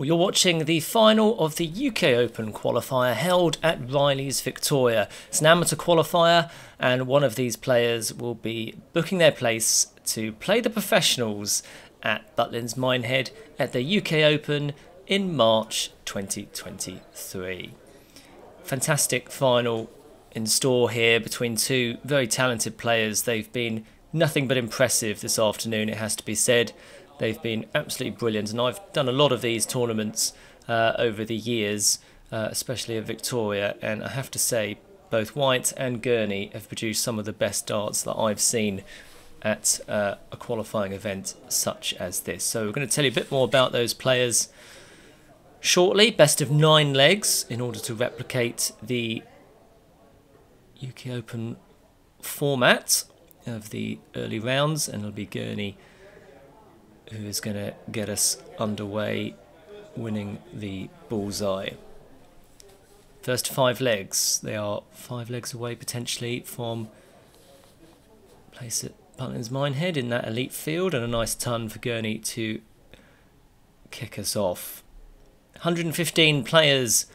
Well, you're watching the final of the UK Open qualifier held at Riley's Victoria. It's an amateur qualifier, and one of these players will be booking their place to play the professionals at Butlins Minehead at the UK Open in March 2023. Fantastic final in store here between two very talented players. They've been nothing but impressive this afternoon, it has to be said. They've been absolutely brilliant, and I've done a lot of these tournaments uh, over the years, uh, especially at Victoria, and I have to say, both White and Gurney have produced some of the best darts that I've seen at uh, a qualifying event such as this. So we're going to tell you a bit more about those players shortly. Best of nine legs in order to replicate the UK Open format of the early rounds, and it'll be Gurney who is going to get us underway winning the bullseye. First five legs. They are five legs away potentially from place at Butlins Minehead in that elite field and a nice ton for Gurney to kick us off. 115 players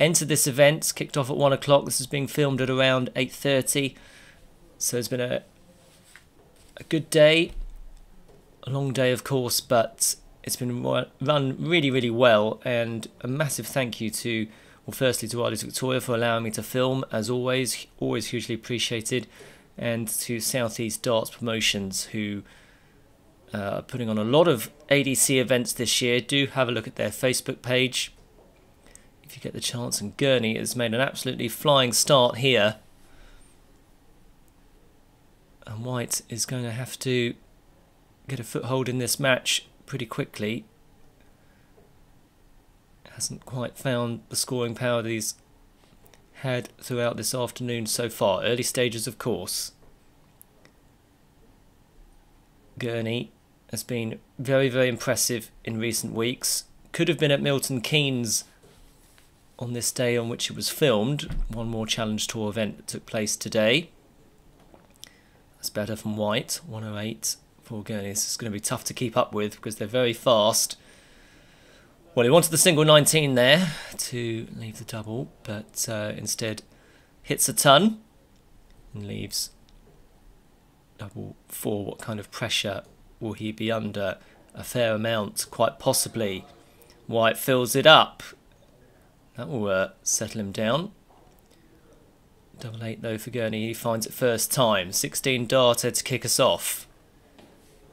entered this event, kicked off at 1 o'clock. This is being filmed at around 8.30. So it's been a, a good day a long day, of course, but it's been run really, really well. And a massive thank you to, well, firstly to Riley's Victoria for allowing me to film, as always, always hugely appreciated, and to Southeast Darts Promotions, who uh, are putting on a lot of ADC events this year. Do have a look at their Facebook page if you get the chance. And Gurney has made an absolutely flying start here. And White is going to have to get a foothold in this match pretty quickly. Hasn't quite found the scoring power that he's had throughout this afternoon so far. Early stages, of course. Gurney has been very, very impressive in recent weeks. Could have been at Milton Keynes on this day on which it was filmed. One more Challenge Tour event that took place today. That's better from White, 108 for Gurneys. It's going to be tough to keep up with because they're very fast. Well, he wanted the single 19 there to leave the double, but uh, instead hits a ton and leaves double four. What kind of pressure will he be under? A fair amount, quite possibly. White fills it up. That will uh, settle him down. Double eight though for Gurney. He finds it first time. 16 darter to kick us off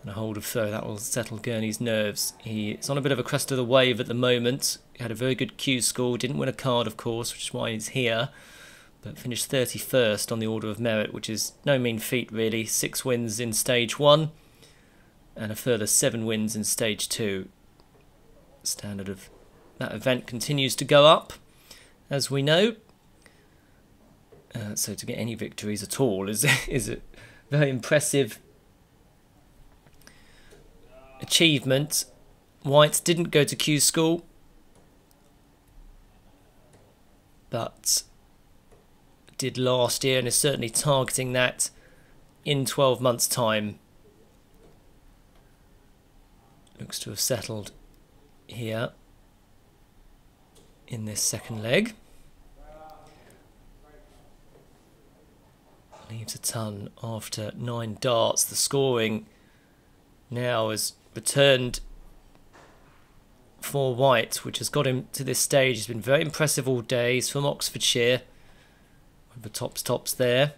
and a hold of throw. That will settle Gurney's nerves. He's on a bit of a crest of the wave at the moment. He had a very good Q School. Didn't win a card, of course, which is why he's here. But finished 31st on the order of merit, which is no mean feat, really. Six wins in stage one, and a further seven wins in stage two. Standard of that event continues to go up, as we know. Uh, so to get any victories at all is is a very impressive achievement. White didn't go to Q school, but did last year and is certainly targeting that in 12 months' time. Looks to have settled here in this second leg. Leaves a ton after nine darts. The scoring now is returned for White, which has got him to this stage. He's been very impressive all day. He's from Oxfordshire. The tops tops there.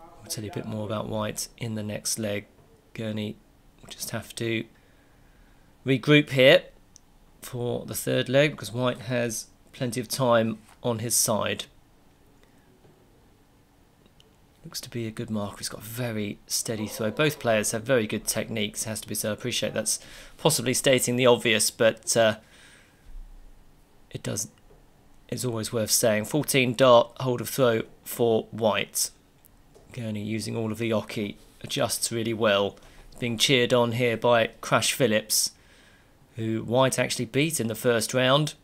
I'll tell you a bit more about White in the next leg. Gurney will just have to regroup here for the third leg because White has plenty of time on his side. Looks to be a good marker. He's got a very steady throw. Both players have very good techniques, has to be said. I appreciate that's possibly stating the obvious, but uh, it does. It's always worth saying. 14 dart hold of throw for White. Gurney using all of the oche adjusts really well. Being cheered on here by Crash Phillips, who White actually beat in the first round.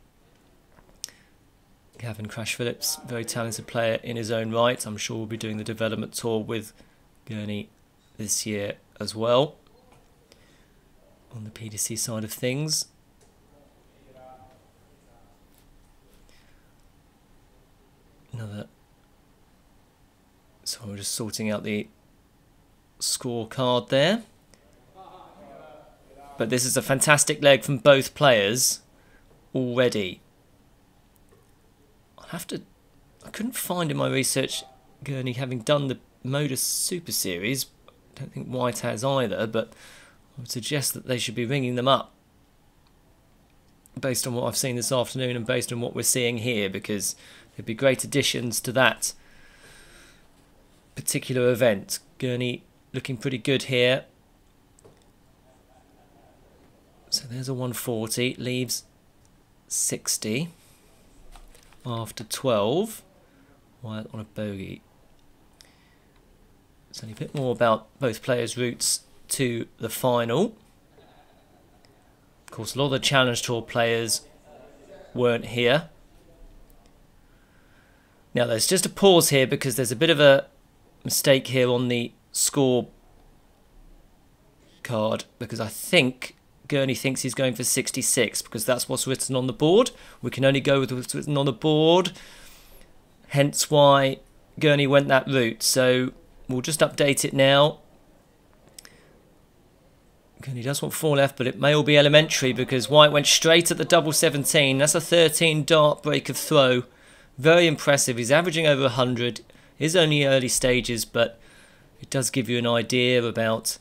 Gavin Crash Phillips, very talented player in his own right. I'm sure we'll be doing the development tour with Gurney this year as well. On the PDC side of things. Another. So we're just sorting out the scorecard there. But this is a fantastic leg from both players already. Have to... I couldn't find in my research Gurney having done the Modus Super Series. I don't think White has either, but I would suggest that they should be ringing them up based on what I've seen this afternoon and based on what we're seeing here because there'd be great additions to that particular event. Gurney looking pretty good here. So there's a 140, leaves 60 after 12, while on a bogey. So a bit more about both players' routes to the final. Of course, a lot of the Challenge Tour players weren't here. Now, there's just a pause here because there's a bit of a mistake here on the score card because I think Gurney thinks he's going for 66 because that's what's written on the board. We can only go with what's written on the board, hence why Gurney went that route. So we'll just update it now. Gurney does want four left, but it may all be elementary because White went straight at the double 17. That's a 13 dart break of throw. Very impressive. He's averaging over 100. Is only early stages, but it does give you an idea about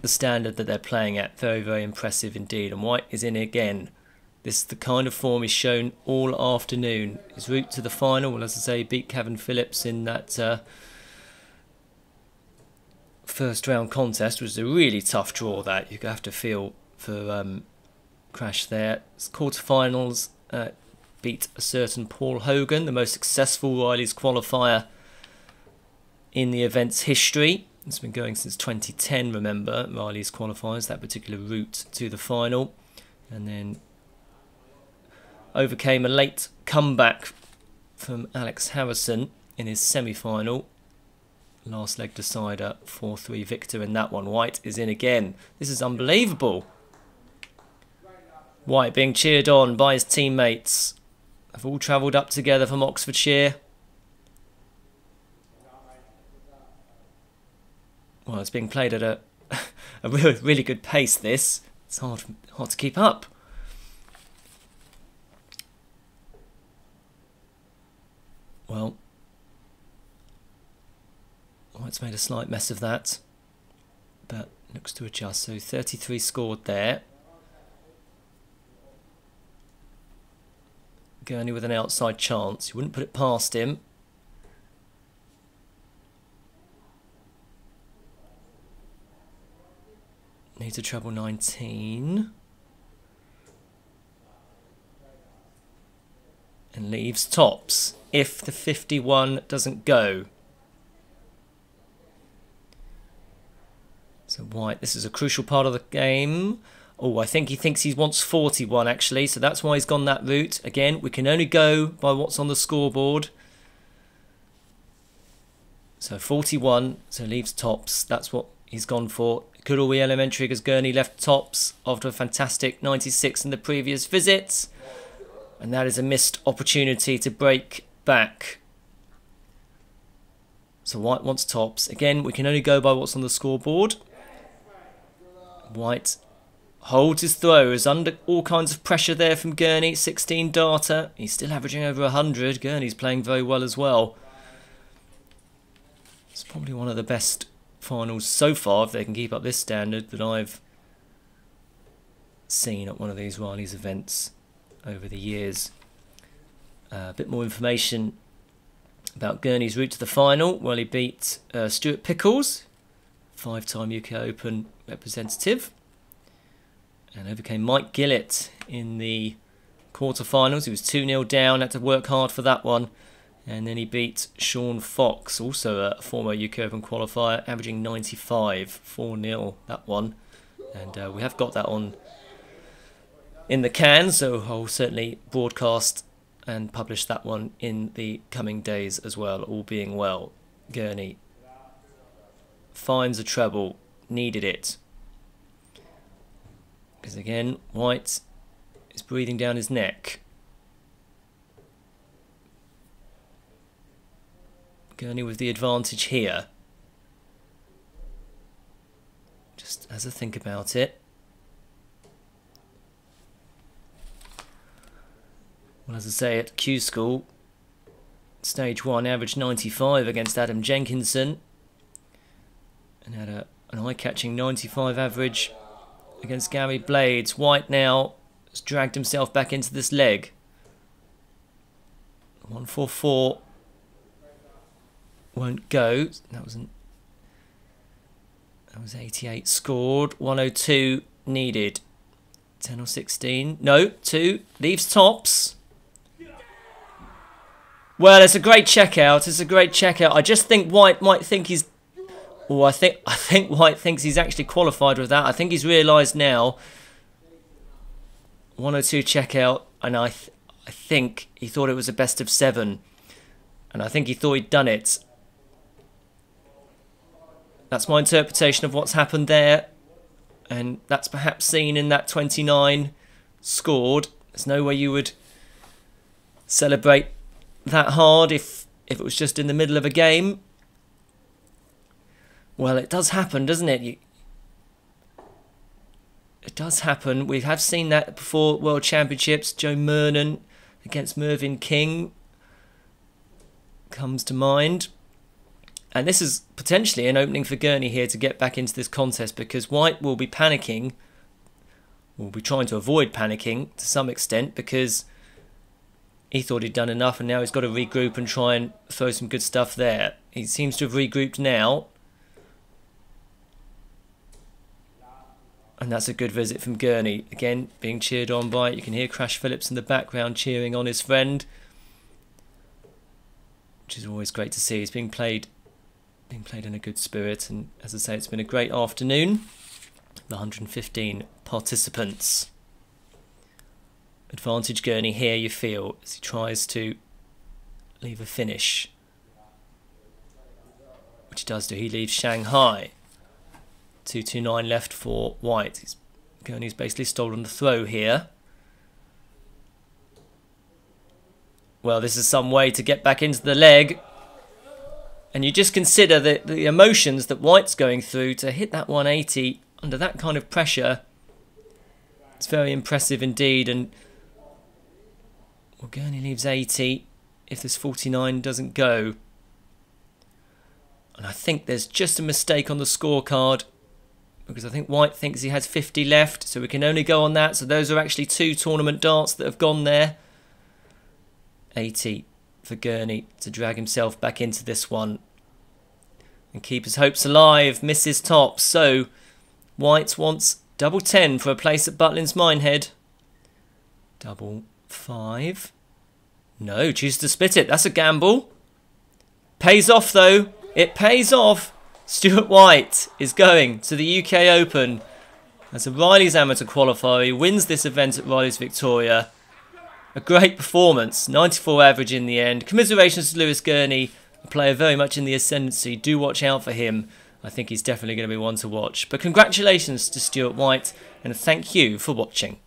the standard that they're playing at. Very, very impressive indeed. And White is in again. This is the kind of form he's shown all afternoon. His route to the final, well, as I say, beat Kevin Phillips in that uh, first round contest. was a really tough draw that you have to feel for um, Crash there. It's quarterfinals uh, beat a certain Paul Hogan, the most successful Riley's qualifier in the event's history. It's been going since 2010, remember, Riley's qualifiers, that particular route to the final. And then overcame a late comeback from Alex Harrison in his semi-final. Last leg decider, 4-3 victor in that one. White is in again. This is unbelievable. White being cheered on by his teammates. Have all travelled up together from Oxfordshire. Well, it's being played at a a really, really good pace. This it's hard hard to keep up. Well, well, it's made a slight mess of that, but looks to adjust. So 33 scored there. Gurney with an outside chance. You wouldn't put it past him. Needs a treble 19. And leaves tops if the 51 doesn't go. So white, this is a crucial part of the game. Oh, I think he thinks he wants 41 actually, so that's why he's gone that route. Again, we can only go by what's on the scoreboard. So 41, so leaves tops. That's what he's gone for. Could all be elementary because Gurney left tops after a fantastic 96 in the previous visit. And that is a missed opportunity to break back. So White wants tops. Again, we can only go by what's on the scoreboard. White holds his throws under all kinds of pressure there from Gurney. 16 darter. He's still averaging over 100. Gurney's playing very well as well. It's probably one of the best finals so far, if they can keep up this standard, that I've seen at one of these Riley's events over the years. Uh, a bit more information about Gurney's route to the final. Well, he beat uh, Stuart Pickles, five-time UK Open representative, and overcame Mike Gillett in the quarterfinals. He was 2-0 down, had to work hard for that one. And then he beat Sean Fox, also a former UK Open qualifier, averaging 95, 4-0 that one. And uh, we have got that on in the can, so I'll certainly broadcast and publish that one in the coming days as well, all being well. Gurney finds a treble, needed it. Because again, White is breathing down his neck. Gurney with the advantage here. Just as I think about it. Well, as I say, at Q School, stage one averaged 95 against Adam Jenkinson. And had a, an eye-catching 95 average against Gary Blades. White now has dragged himself back into this leg. 144 won't go. That was an that was 88 scored. 102 needed. 10 or 16. No, 2. Leaves tops. Well, it's a great checkout. It's a great checkout. I just think White might think he's Oh, I think I think White thinks he's actually qualified with that. I think he's realised now. 102 checkout, and I th I think he thought it was a best of seven, and I think he thought he'd done it. That's my interpretation of what's happened there, and that's perhaps seen in that 29 scored. There's no way you would celebrate that hard if if it was just in the middle of a game. Well, it does happen, doesn't it? You, it does happen. We have seen that before World Championships. Joe Murnan against Mervyn King comes to mind. And this is potentially an opening for Gurney here to get back into this contest because White will be panicking. Will be trying to avoid panicking to some extent because he thought he'd done enough and now he's got to regroup and try and throw some good stuff there. He seems to have regrouped now And that's a good visit from Gurney. Again, being cheered on by, you can hear Crash Phillips in the background cheering on his friend. Which is always great to see. He's being played being played in a good spirit and as I say it's been a great afternoon. The 115 participants. Advantage Gurney here you feel as he tries to leave a finish. Which he does do. He leaves Shanghai. 229 left for White. He's, Gurney's basically stolen the throw here. Well, this is some way to get back into the leg. And you just consider the, the emotions that White's going through to hit that 180 under that kind of pressure. It's very impressive indeed. And well, Gurney leaves 80 if this 49 doesn't go. And I think there's just a mistake on the scorecard because I think White thinks he has 50 left, so we can only go on that. So those are actually two tournament darts that have gone there. 80 for Gurney to drag himself back into this one and keep his hopes alive. Misses top, so White wants double 10 for a place at Butlins Minehead. Double 5. No, chooses to split it. That's a gamble. Pays off though. It pays off. Stuart White is going to the UK Open as a Riley's amateur qualifier. He wins this event at Riley's Victoria. A great performance, 94 average in the end. Commiserations to Lewis Gurney, player very much in the ascendancy. Do watch out for him. I think he's definitely going to be one to watch. But congratulations to Stuart White and thank you for watching.